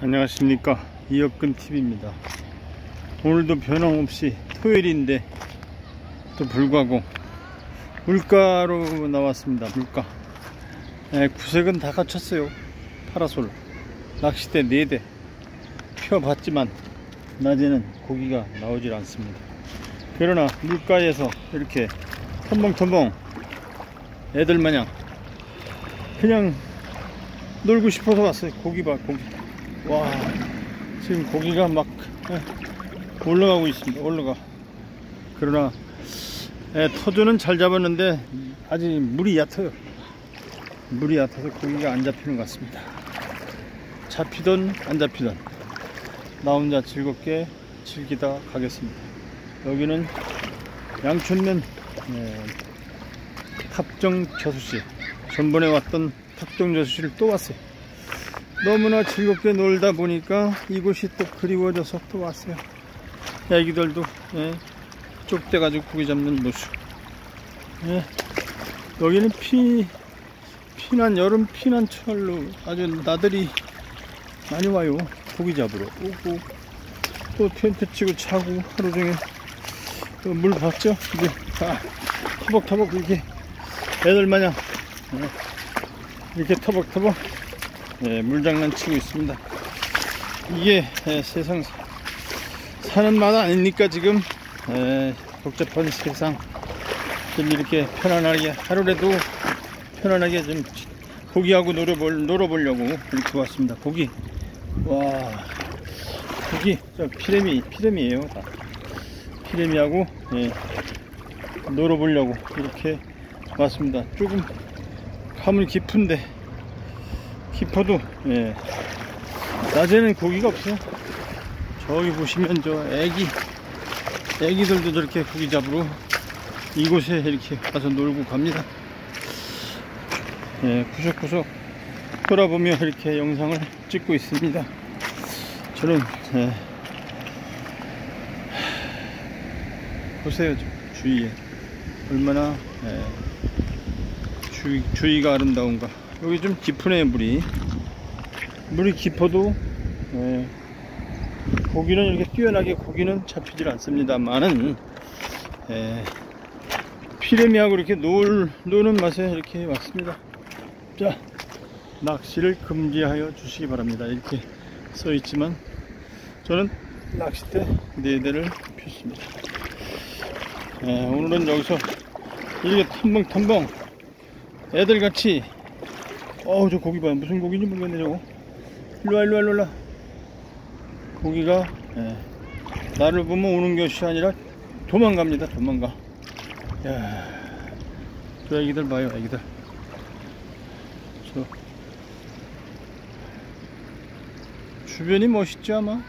안녕하십니까 이혁근 TV입니다. 오늘도 변함없이 토요일인데 또 불구하고 물가로 나왔습니다. 물가. 네, 구색은 다 갖췄어요. 파라솔, 낚싯대 4대 펴봤지만 낮에는 고기가 나오질 않습니다. 그러나 물가에서 이렇게 텀벙텀벙 애들 마냥 그냥 놀고 싶어서 왔어요. 고기 봐, 고기. 와, 지금 고기가 막 예, 올라가고 있습니다. 올라가. 그러나 예, 터주는 잘 잡았는데 아직 물이 얕아요. 물이 얕아서 고기가 안 잡히는 것 같습니다. 잡히던 안 잡히던 나 혼자 즐겁게 즐기다 가겠습니다. 여기는 양촌면 예, 탑정 저수지 전번에 왔던 탑정 저수지를 또 왔어요. 너무나 즐겁게 놀다 보니까 이곳이 또 그리워져서 또 왔어요. 애기들도 예, 쪽대 가지고 고기 잡는 모습. 예, 여기는 피, 피난, 여름 피난철로 아주 나들이 많이 와요. 고기 잡으러 오고, 또 텐트 치고 자고 하루 종일 또물 봤죠? 이제 다 터벅터벅 이렇게 애들 마냥 예, 이렇게 터벅터벅 예, 물장난 치고 있습니다. 이게 예, 세상 사는 맛 아닙니까 지금 예, 복잡한 세상 좀 이렇게 편안하게 하루라도 편안하게 좀 고기하고 놀아볼, 놀아보려고 이렇게 왔습니다. 고기 와 고기 저 피레미 피레미에요 다 피레미하고 예, 놀아보려고 이렇게 왔습니다. 조금 가물 깊은데 깊어도 예. 낮에는 고기가 없어요. 저기 보시면 저 애기 애기들도 저렇게 고기 잡으러 이곳에 이렇게 가서 놀고 갑니다. 예, 구석구석 돌아보며 이렇게 영상을 찍고 있습니다. 저는 예, 보세요 저 주위에 얼마나 예, 주, 주위가 아름다운가. 여기 좀 깊으네요 물이. 물이 깊어도 예, 고기는 이렇게 뛰어나게 고기는 잡히질 않습니다만은 예, 피레미하고 이렇게 놀, 노는 맛에 이렇게 왔습니다. 자 낚시를 금지하여 주시기 바랍니다. 이렇게 써 있지만 저는 낚싯대 4대를 폈습니다. 예, 오늘은 여기서 이렇게 텀벙텀벙 애들같이 어우 저 고기 봐요 무슨 고기인지 모르겠네 저거. 일로와 일로와 일로와 고기가 예, 나를 보면 오는 것이 아니라 도망갑니다 도망가. 야, 저 애기들 봐요 애기들. 저. 주변이 멋있죠 아마?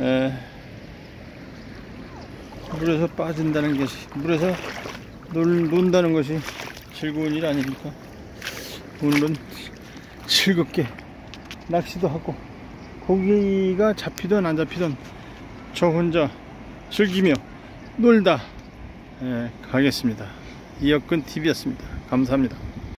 예, 물에서 빠진다는 것이 물에서 놀, 논다는 것이 즐거운 일 아닙니까 오늘은 즐겁게 낚시도 하고 고기가 잡히든 안 잡히든 저 혼자 즐기며 놀다 예, 가겠습니다. 이혁근 TV였습니다. 감사합니다.